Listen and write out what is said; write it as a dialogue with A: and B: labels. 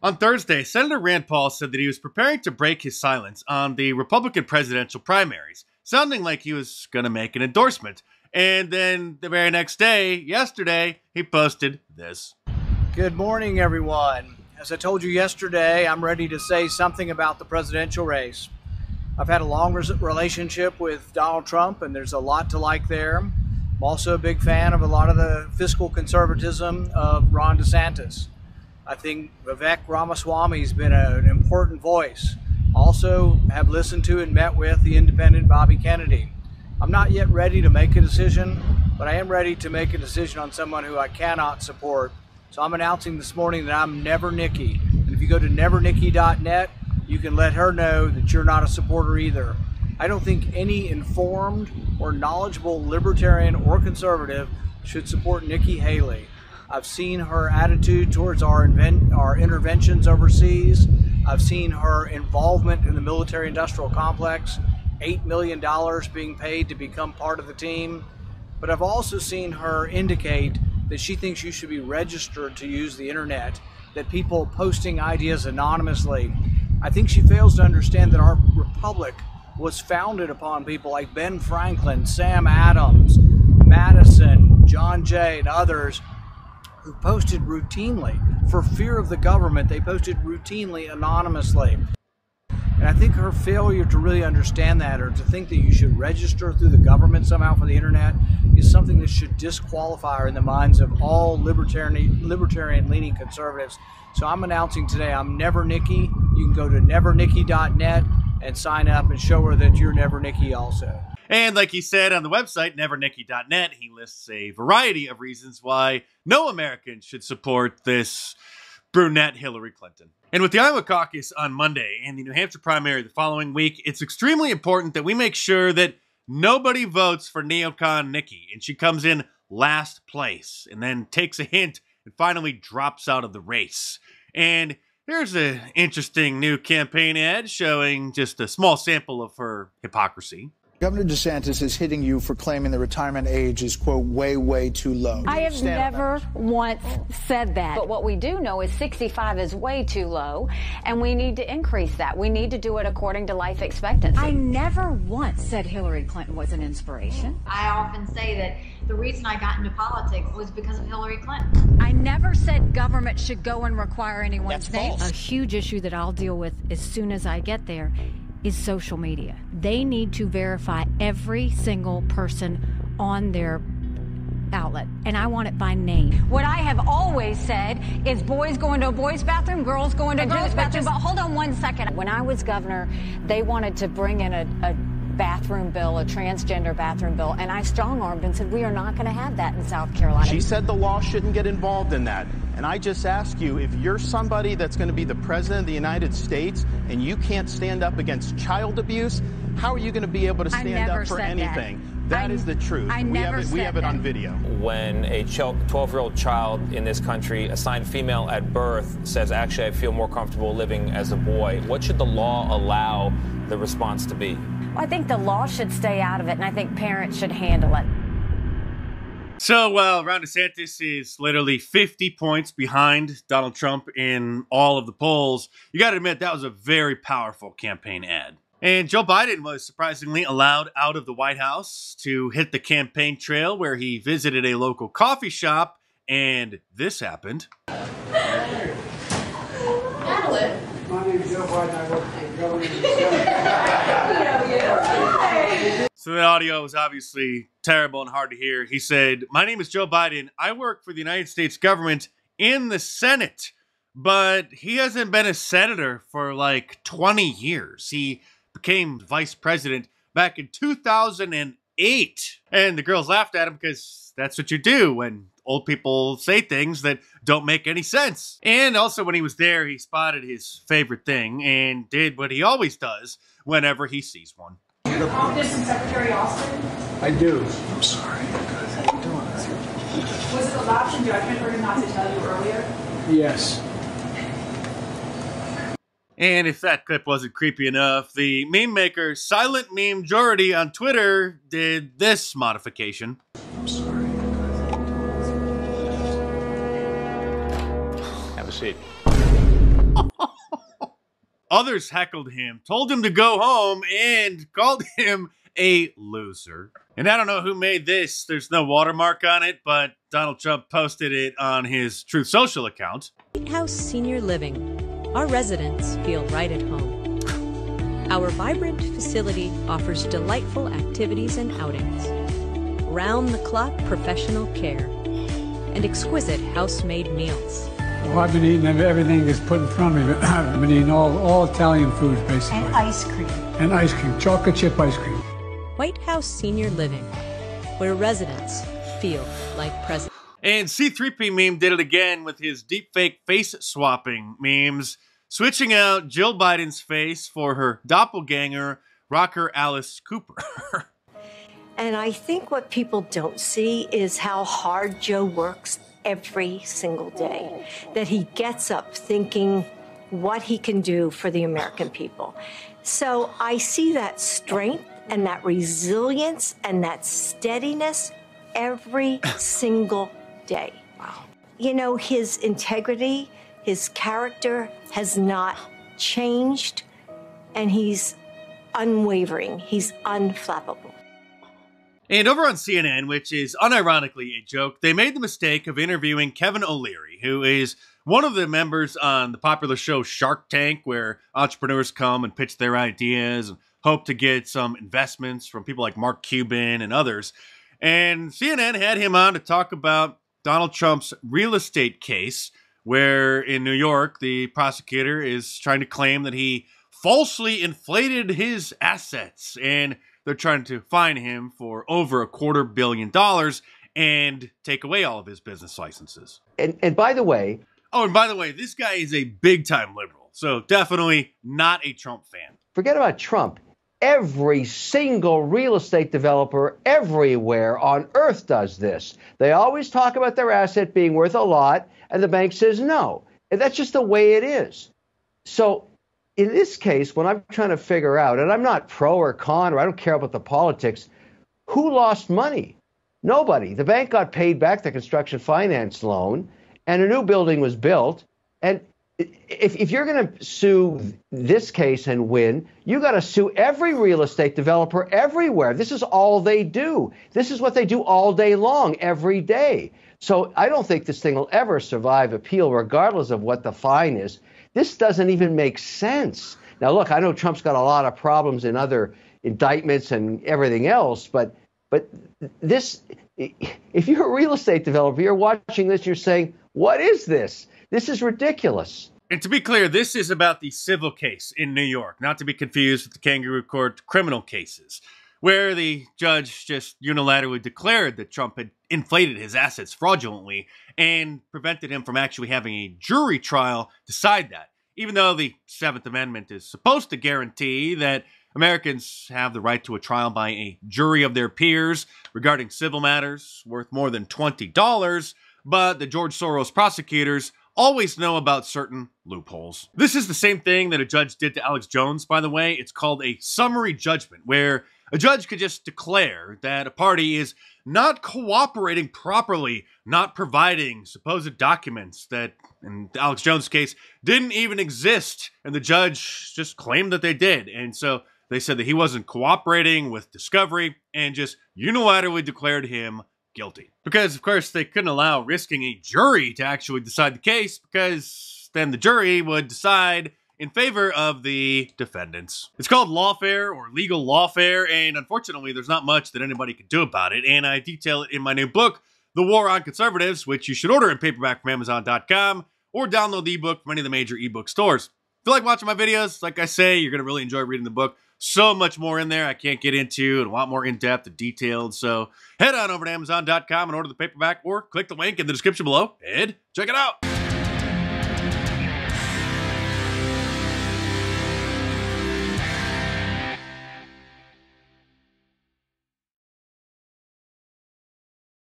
A: On Thursday, Senator Rand Paul said that he was preparing to break his silence on the Republican presidential primaries, sounding like he was going to make an endorsement. And then the very next day, yesterday, he posted this.
B: Good morning, everyone. As I told you yesterday, I'm ready to say something about the presidential race. I've had a long relationship with Donald Trump, and there's a lot to like there. I'm also a big fan of a lot of the fiscal conservatism of Ron DeSantis. I think Vivek Ramaswamy has been a, an important voice. Also, have listened to and met with the independent Bobby Kennedy. I'm not yet ready to make a decision, but I am ready to make a decision on someone who I cannot support. So I'm announcing this morning that I'm Never Nikki. And if you go to nevernikki.net, you can let her know that you're not a supporter either. I don't think any informed or knowledgeable libertarian or conservative should support Nikki Haley. I've seen her attitude towards our, invent, our interventions overseas. I've seen her involvement in the military industrial complex, $8 million being paid to become part of the team. But I've also seen her indicate that she thinks you should be registered to use the internet, that people posting ideas anonymously. I think she fails to understand that our republic was founded upon people like Ben Franklin, Sam Adams, Madison, John Jay, and others who posted routinely. For fear of the government, they posted routinely anonymously. And I think her failure to really understand that or to think that you should register through the government somehow for the internet is something that should disqualify her in the minds of all libertarian libertarian leaning conservatives. So I'm announcing today I'm Never Nikki. You can go to nevernikki.net and sign up and show her that you're Never Nikki also.
A: And like he said on the website, nevernikki.net, he lists a variety of reasons why no American should support this brunette Hillary Clinton. And with the Iowa caucus on Monday and the New Hampshire primary the following week, it's extremely important that we make sure that nobody votes for neocon Nikki and she comes in last place and then takes a hint and finally drops out of the race. And here's an interesting new campaign ad showing just a small sample of her hypocrisy.
C: Governor DeSantis is hitting you for claiming the retirement age is, quote, way, way too low.
D: I have never once said that. But what we do know is 65 is way too low, and we need to increase that. We need to do it according to life expectancy.
E: I never once said Hillary Clinton was an inspiration.
F: I often say that the reason I got into politics was because of Hillary Clinton.
E: I never said government should go and require anyone's
D: name. A huge issue that I'll deal with as soon as I get there is social media. They need to verify every single person on their outlet, and I want it by name.
E: What I have always said is boys go into a boys' bathroom, girls go into a girls' bathroom. But hold on one second.
D: When I was governor, they wanted to bring in a, a bathroom bill, a transgender bathroom bill, and I strong armed and said, we are not going to have that in South Carolina.
G: She said the law shouldn't get involved in that. And I just ask you if you're somebody that's going to be the president of the United States and you can't stand up against child abuse, how are you going to be able to stand up for anything? That, that is the truth.
E: I
G: we
E: never
G: have it, we have
E: it
G: on video.
H: When a 12 year old child in this country assigned female at birth says, actually, I feel more comfortable living as a boy, what should the law allow the response to be?
D: Well, I think the law should stay out of it, and I think parents should handle it.
A: So, well, Ron DeSantis is literally 50 points behind Donald Trump in all of the polls. You got to admit, that was a very powerful campaign ad. And Joe Biden was surprisingly allowed out of the White House to hit the campaign trail where he visited a local coffee shop, and this happened.
I: Madeline. My name is Joe Biden. I work for the
A: government. So the audio was obviously terrible and hard to hear. He said, My name is Joe Biden. I work for the United States government in the Senate. But he hasn't been a senator for like 20 years. He became vice president back in 2008. And the girls laughed at him because that's what you do when old people say things that don't make any sense. And also, when he was there, he spotted his favorite thing and did what he always does whenever he sees one.
J: Do you have in Secretary Austin?
I: I do.
J: I'm sorry. Good. How you doing? Was it a lapse in judgment for him not to tell you earlier?
I: Yes.
A: And if that clip wasn't creepy enough, the meme maker Silent Meme Majority on Twitter did this modification.
I: I'm sorry.
G: Have a seat.
A: Others heckled him, told him to go home, and called him a loser. And I don't know who made this. There's no watermark on it, but Donald Trump posted it on his Truth Social account.
K: White House Senior Living. Our residents feel right at home. Our vibrant facility offers delightful activities and outings, round the clock professional care, and exquisite house-made meals.
I: Well, I've been eating everything that's put in front of me. I've been eating all, all Italian foods, basically.
F: And ice cream.
I: And ice cream, chocolate chip ice cream.
K: White House Senior Living, where residents feel like presidents.
A: And C3P meme did it again with his deepfake face swapping memes, switching out Jill Biden's face for her doppelganger, rocker Alice Cooper.
L: and I think what people don't see is how hard Joe works every single day. That he gets up thinking what he can do for the American people. So I see that strength and that resilience and that steadiness every single day. Wow. You know, his integrity, his character has not changed, and he's unwavering. He's unflappable.
A: And over on CNN, which is unironically a joke, they made the mistake of interviewing Kevin O'Leary, who is one of the members on the popular show Shark Tank, where entrepreneurs come and pitch their ideas and hope to get some investments from people like Mark Cuban and others. And CNN had him on to talk about Donald Trump's real estate case, where in New York, the prosecutor is trying to claim that he falsely inflated his assets. And they're trying to fine him for over a quarter billion dollars and take away all of his business licenses.
M: And, and by the way,
A: oh, and by the way, this guy is a big time liberal, so definitely not a Trump fan.
M: Forget about Trump. Every single real estate developer everywhere on earth does this. They always talk about their asset being worth a lot, and the bank says no. And that's just the way it is. So in this case, when I'm trying to figure out, and I'm not pro or con, or I don't care about the politics, who lost money? Nobody. The bank got paid back the construction finance loan, and a new building was built. And if, if you're going to sue this case and win, you got to sue every real estate developer everywhere. This is all they do. This is what they do all day long, every day. So I don't think this thing will ever survive appeal, regardless of what the fine is. This doesn't even make sense. Now, look, I know Trump's got a lot of problems in other indictments and everything else, but but this, if you're a real estate developer, you're watching this, you're saying, what is this? This is ridiculous.
A: And to be clear, this is about the civil case in New York, not to be confused with the kangaroo court criminal cases, where the judge just unilaterally declared that Trump had inflated his assets fraudulently and prevented him from actually having a jury trial decide that. Even though the Seventh Amendment is supposed to guarantee that Americans have the right to a trial by a jury of their peers regarding civil matters worth more than $20, but the George Soros prosecutors always know about certain loopholes. This is the same thing that a judge did to Alex Jones, by the way. It's called a summary judgment, where a judge could just declare that a party is not cooperating properly, not providing supposed documents that, in Alex Jones' case, didn't even exist, and the judge just claimed that they did. And so they said that he wasn't cooperating with discovery and just unilaterally declared him guilty. Because, of course, they couldn't allow risking a jury to actually decide the case because then the jury would decide in favor of the defendants. It's called lawfare or legal lawfare, and unfortunately, there's not much that anybody can do about it. And I detail it in my new book, The War on Conservatives, which you should order in paperback from Amazon.com or download the ebook from any of the major ebook stores. If you like watching my videos, like I say, you're going to really enjoy reading the book. So much more in there I can't get into and a lot more in depth and detailed. So head on over to Amazon.com and order the paperback or click the link in the description below and check it out.